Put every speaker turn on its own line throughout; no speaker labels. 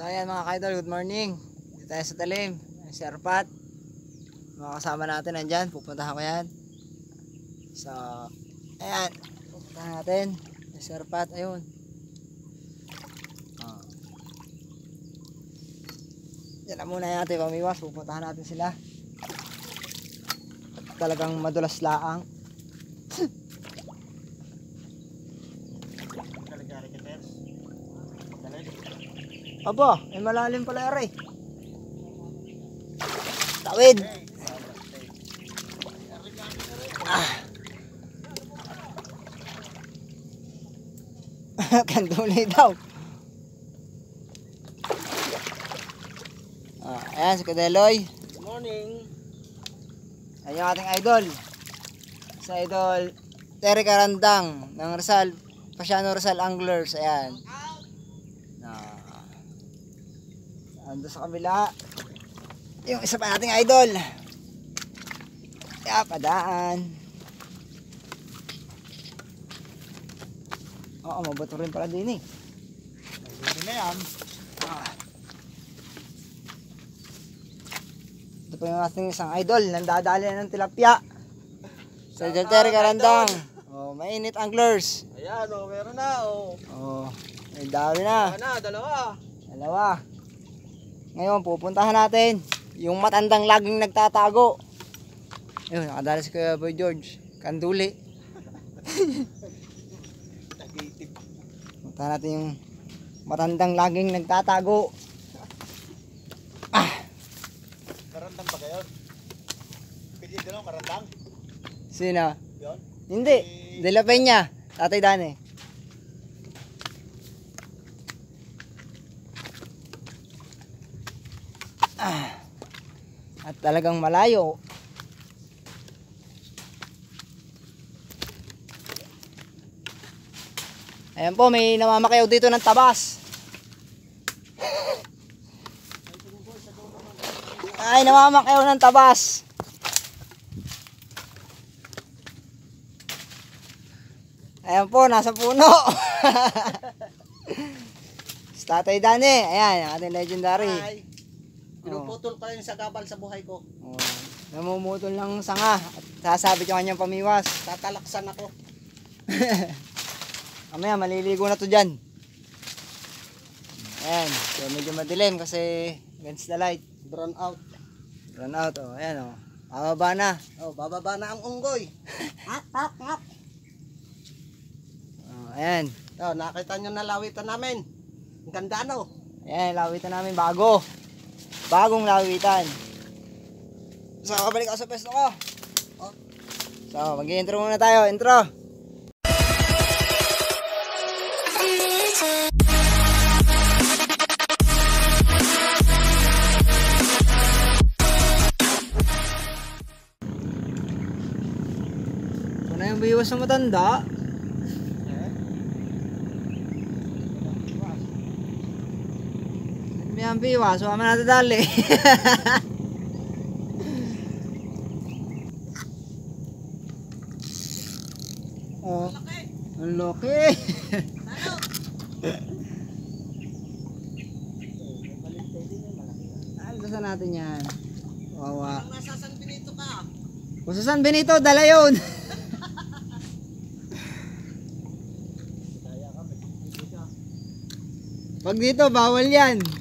So ayan mga kaidol, good morning. Dito tayo sa talim. Si Arpat. Mga kasama natin nandyan. Pupuntahan ko yan. So, ayan. Pupuntahan natin. Si Arpat, ayun. Oh. Yan na muna natin pamiwas. Pupuntahan natin sila. Talagang madulas laang. Aba, may malalim pala aray. Tawid. Ah. Kandunay daw. Ah, ayan si Kadeloy.
Good morning.
Ayan yung ating idol. Sa idol Terry Karandang ng Rizal, Pasiano Rizal Anglers. Ayan. Na ando sa kabila. Yung isa pa nating idol. Kaya padaan. Oo, mabato rin pala din eh.
Hindi na yan.
Ah. Ito pa yung ating isang idol, nandadali na ng tilapia. Sa Idol Terry Karandang. Oh, mainit anglers.
Ayan, oh, meron na, oh.
Oh, may dami na.
Dalawa na, dalawa.
Dalawa. Ngayon, pupuntahan natin yung matandang laging nagtatago. Ayun, nakadala si Kuya Boy George. Kanduli. Puntahan natin yung matandang laging nagtatago. Ah,
Karandang ba kayo? Pili ako, karandang.
sino?
Yun.
Hindi. De La Peña. Tatay Dane. At talagang malayo. Ayan po, may namamakayaw dito ng tabas. Ay, namamakayaw ng tabas. Ayan po, nasa puno. Tatay Dane, ayan, ang ating legendary.
Ay. Pinuputol ko yung sagabal sa buhay ko.
Oh, namumutol ng sanga at sasabit yung kanyang pamiwas.
Tatalaksan ako.
Mamaya, maliligo na to dyan. Ayan, so medyo madilim kasi against the light.
Brown out.
Run out, oh, ayan oh. Pababa na.
Oh, bababa na ang unggoy. Hak, hak, hak.
Oh, ayan.
Oh, nakita nyo na lawitan namin. Ang ganda, no?
Ayan, lawitan namin bago. Bagong lawitan. So, kabalik ako sa pwesto ko.
Oh.
So, mag-intro muna tayo. Intro. Na yung biwas sa matanda. Ang biwas, wala man natin dali. oh, ang laki. Aldasan natin yan. Wawa.
Kung San Benito ka,
sa San Benito, dala yun. Pag dito, bawal yan.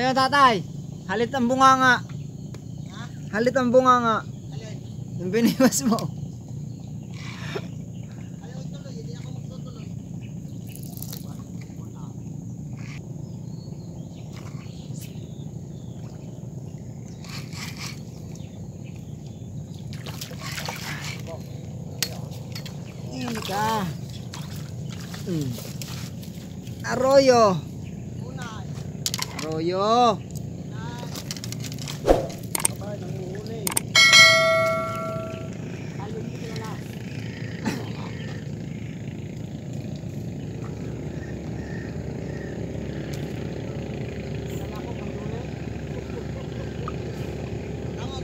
Ano yun tatay? Halit ang bunganga.
Ha?
Halit ang bunganga.
Halit?
Yung biniwas mo.
Ayaw tuloy, hindi ako magtutuloy.
Ika. Mm. Arroyo. Arroyo.
Nanguhuli.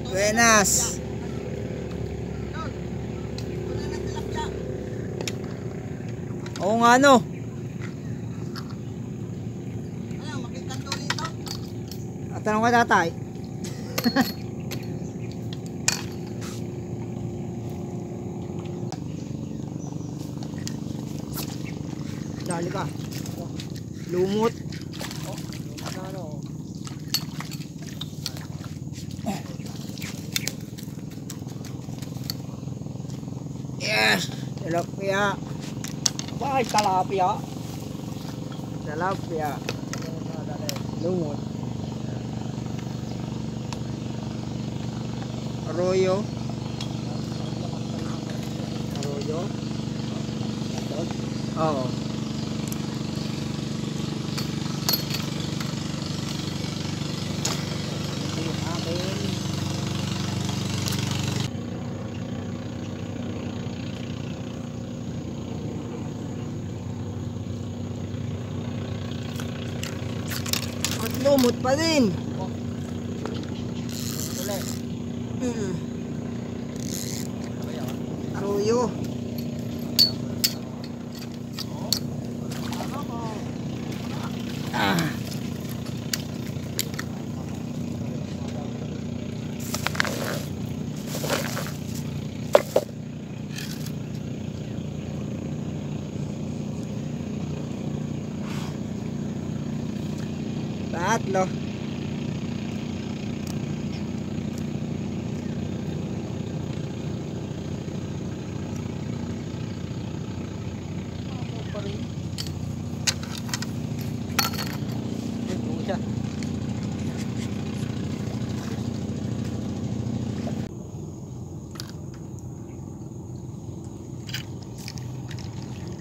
Buenas. Oo nga no. Tanong ka tatay. Dali ka. Lumot. Yes! Tilapia.
Bakit talapia?
Tilapia. Lumot. Arroyo. Arroyo. Oo. At lumot pa din.
Ulit.
Mm. Arroyo. Ah. Tatlo.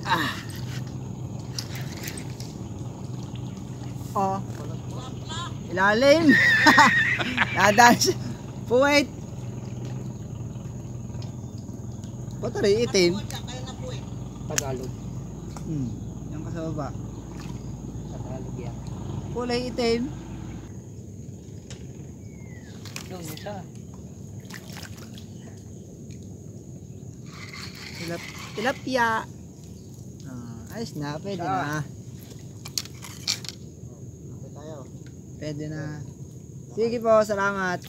Ah. Oh. Ilalim. Nadaan siya. Puwait. Patari itim.
Tagalog.
Hmm. Yung kasama
Tagalog yan.
Kulay itim.
Mo siya.
Tilap tilapia. Ah, ayos na, pwede na.
Okay tayo.
Pwede na. Sige po, salamat.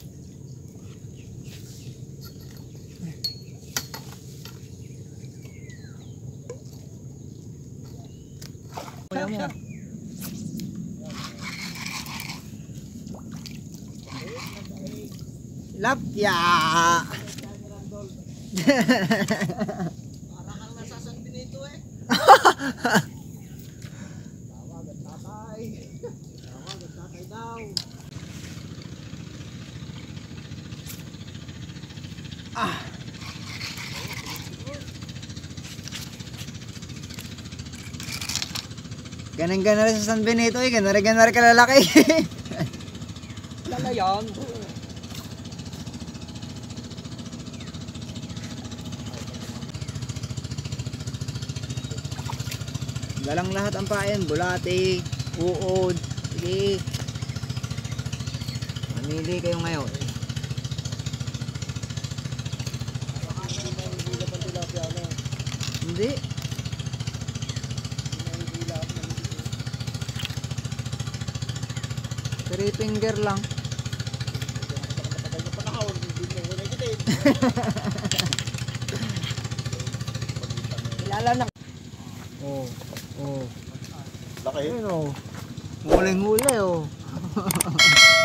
Kuya mo. Tilapia.
Parang kang nasa San Benito eh. Tawag at tatay. Tawag at tatay daw.
Ah. Ganang-gana rin sa San Benito eh. Ganar-ganar kalalaki.
Lala yan.
Galang lahat ang pain. Bulati, uod. Sige. Mamili kayo ngayon.
Hindi na yung hilap ang tilapia ano.
Hindi. Three finger lang. Kilala na. Oh. Oh.
Laki.
Ayun oh. Huling-huli oh.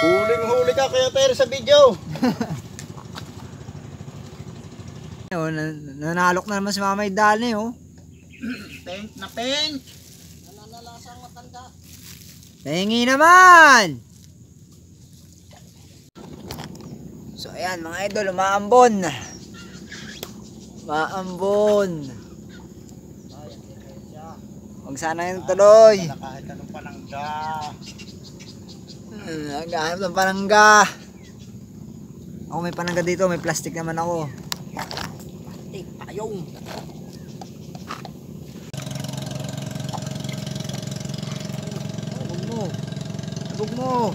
Huling-huli ka kaya tayo sa video.
Oh, nan- nanalok na naman si Mamay Dali oh.
Pink na pink. Nananalasang matanda.
Nahingi naman! So ayan mga idol, umaambon. Maambon. Huwag sana yung tuloy.
Wala kahit anong panangga.
Hmm, Naghahanap ng panangga. Ako may panangga dito, may plastic naman ako. Payong. Huwag mo. Huwag mo.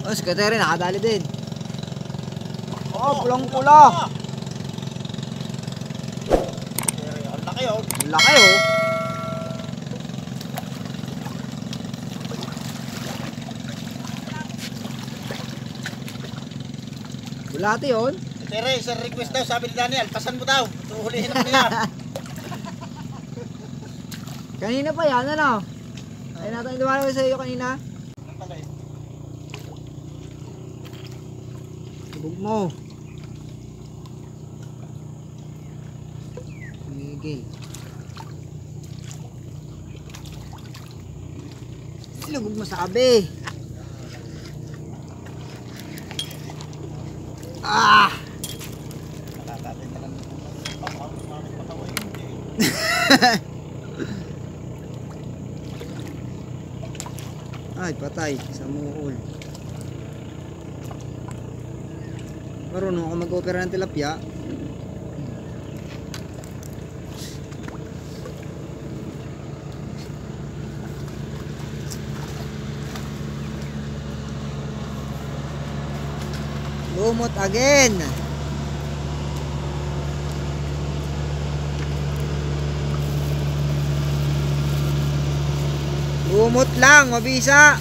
Oh, si Kateri nakadali din. Oh, pulang-pula.
Pero ang laki oh.
Ang Laki oh. Bulati yun.
Tere, isang request daw, sabi ni Daniel, pasan mo daw. Tuhulihin mo niya.
Kanina pa yan, ano? Ay natin dumalang sa iyo kanina.
Ang pala eh.
Subog mo. Tumigil. Ilugog mo sa kabe. Ah!
Nakatatin na lang. Oh, oh, bakit patawa yun? Hindi.
Ay, patay. Sa muol. Marunong ako mag-opera ng tilapia. Lumot again. Lumot lang, mabisa.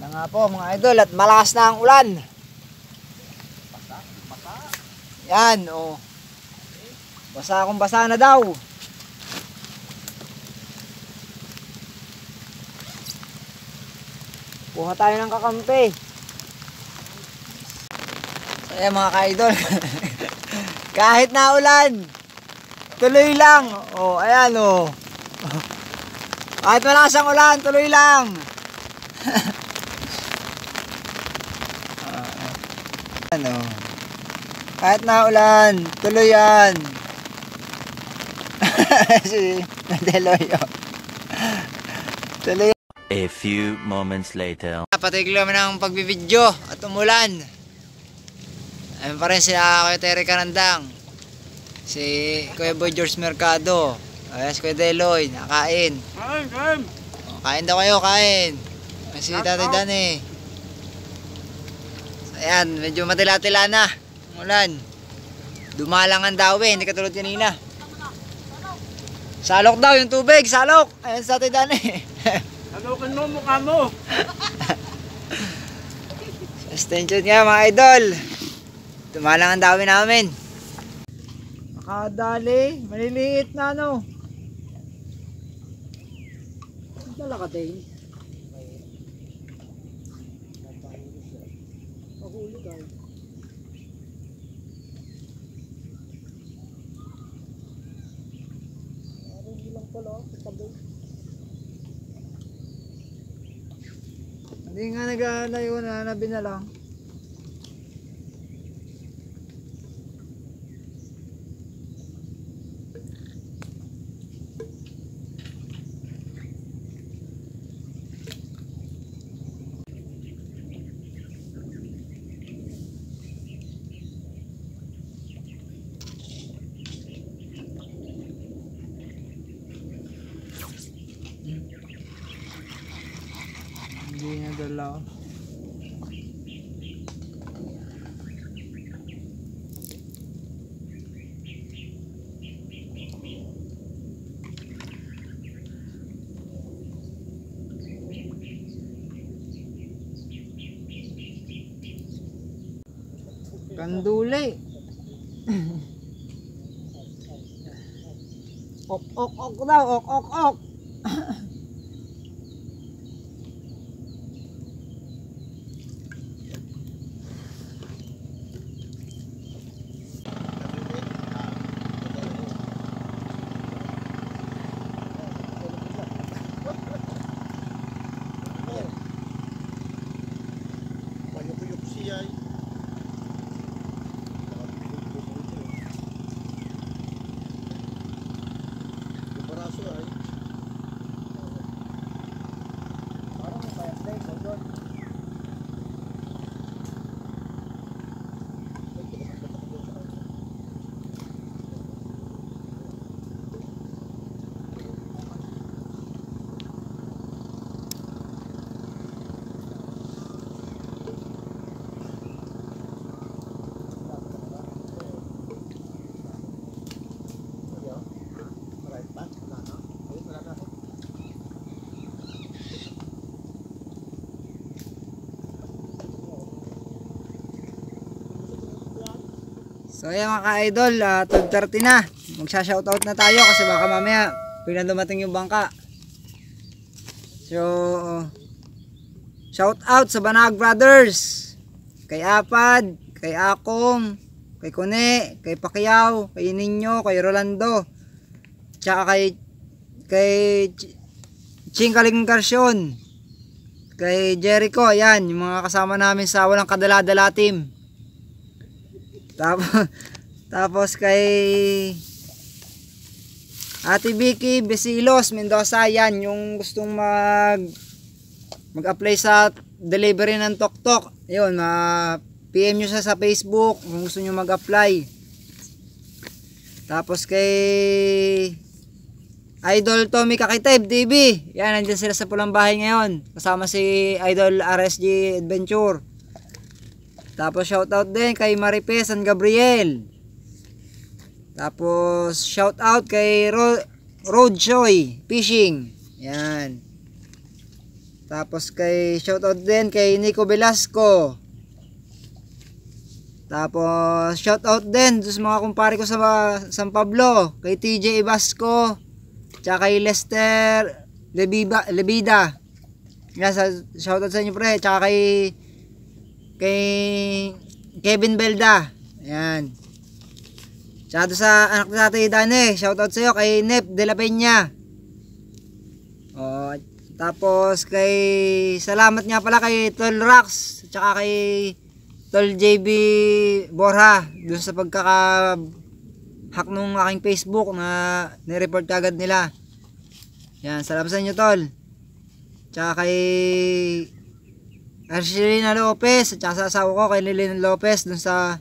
Na nga po mga idol at malakas na ang ulan. Yan, oh. Basa akong basa na daw. Kuha tayo ng kakampi. So, ayan mga ka-idol. Kahit na ulan, tuloy lang. Oh, ayan oh. Kahit malakas ang ulan, tuloy lang. ano? Kahit na ulan, tuloy yan. si Mandeloy. oh. Tuloy
A few moments later.
Patigil kami ng pagbibidyo at umulan. Ayun pa rin sila Kuya Terry Karandang. Si Kuya Boy George Mercado. Ay, si Kuya Deloy, nakain.
Kain, kain.
O, kain daw kayo, kain. Ay, Si Tatay Dani. So, ayan, medyo matila-tila na. ang Ulan. Dumalang ang dawi, hindi katulad kanina. Salok daw yung tubig, salok. Ayan si Tatay Dani.
Halukin mo mukha mo.
Extension nga mga idol. Tumalang ang dami namin. Makadali. Maliliit na ano. Dala ka din. Mahuli ka. lang pala, tabi. Hindi nga nagalayo na, na lang. Hindi na dala. Kanduli. ok, ok, ok daw, ok, ok, ok. So ayan mga ka-idol, uh, 12.30 na. Magsha-shoutout na tayo kasi baka mamaya biglang dumating yung bangka. So, shout out sa Banag Brothers. Kay Apad, kay Akong, kay Kune, kay Pacquiao, kay Ninyo, kay Rolando. Tsaka kay kay Ch- Chingkaling Karsyon. Kay Jericho, ayan, yung mga kasama namin sa walang kadala-dala team. Tapos, tapos kay Ate Vicky Besilos Mendoza yan yung gustong mag mag-apply sa delivery ng Tok Ayun, ma PM nyo siya sa Facebook kung gusto nyo mag-apply. Tapos kay Idol Tommy Kakitib TV. Yan, nandiyan sila sa pulang bahay ngayon. Kasama si Idol RSG Adventure. Tapos shoutout din kay Maripe San Gabriel. Tapos shoutout kay Ro Road Choy Fishing. Yan. Tapos kay shoutout din kay Nico Velasco. Tapos shoutout din sa mga kumpare ko sa San Pablo, kay TJ Ibasco, tsaka kay Lester Lebiba, Lebida. Sa, shoutout sa inyo pre, tsaka kay kay Kevin Belda. Ayan. Doon sa anak ni Tatay Dane, shoutout sa iyo kay Nep De La Peña. Oh, tapos kay salamat nga pala kay Tol Rax, tsaka kay Tol JB Borha doon sa pagkaka hack nung aking Facebook na ni-report kagad nila. Yan, salamat sa inyo Tol. Tsaka kay Arcelina Lopez at saka sa asawa ko kay Lilin Lopez dun sa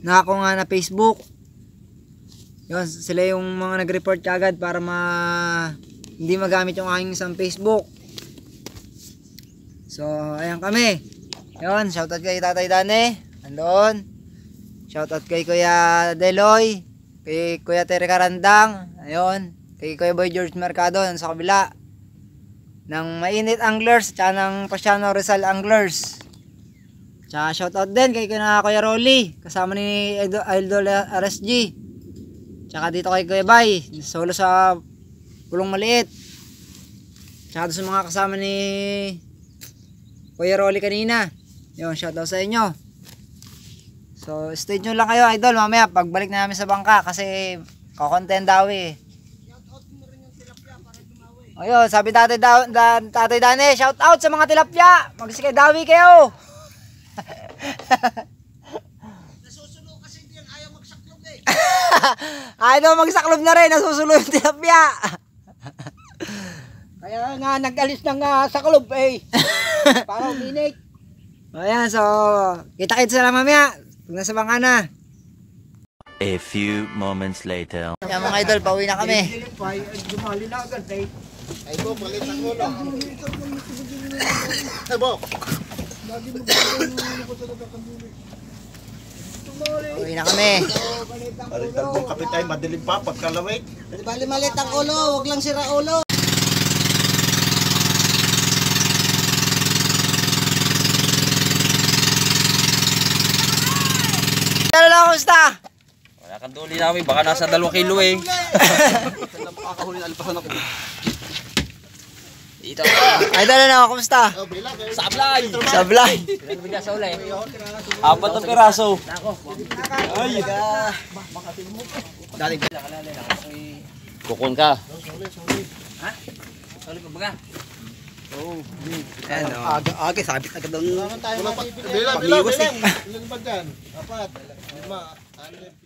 nakako nga na Facebook. Yun, sila yung mga nag-report kagad para ma hindi magamit yung aking isang Facebook. So, ayan kami. Yun, shoutout kay Tatay Dane. Andoon. Shoutout kay Kuya Deloy. Kay Kuya Tere Karandang. Ayun. Kay Kuya Boy George Mercado. Sa kabila ng Mainit Anglers tsaka ng Pasiano Rizal Anglers. Tsaka shoutout din kay Kuya Kuya Rolly, kasama ni Idol, RSG. Tsaka dito kay Kuya Bay, solo sa Pulong Maliit. Tsaka sa mga kasama ni Kuya Rolly kanina. Yun, shoutout sa inyo. So, stay tuned lang kayo, Idol. Mamaya, pagbalik na namin sa bangka kasi kakontent daw eh. O yun, sabi tatay, da, da, tatay Dane, shout out sa mga tilapia. Magsikay dawi kayo.
Nasusulo kasi diyan ayaw magsaklog eh.
Ay daw magsaklob na rin, nasusulo yung tilapia.
Kaya nga nag-alis ng uh, saklob eh. Para uminit.
O yan, so, kita-kita sila mamaya. Pag nasa bangka na.
A few moments later.
Yan mga idol, pauwi na kami.
Dumali na agad eh.
Ay bo, malit ang ulo. Ay bo.
Pauwi na kami.
Baliktad mong kapitay, madilim pa pagkalawit.
Bali malit ang ulo, wag lang sira ulo.
Ano lang, kumusta?
Wala kang duli namin, baka nasa dalawang kilo eh. Dito.
Idol ano, kumusta?
Sablay!
Sablay.
Apat na piraso. Ay! Kukun ka.
Ano?
Aga-aga, sabit agad ang
Wala tayo matibili. Bilang, bilang, bilang. Ilan ba dyan? Apat, lima, anim,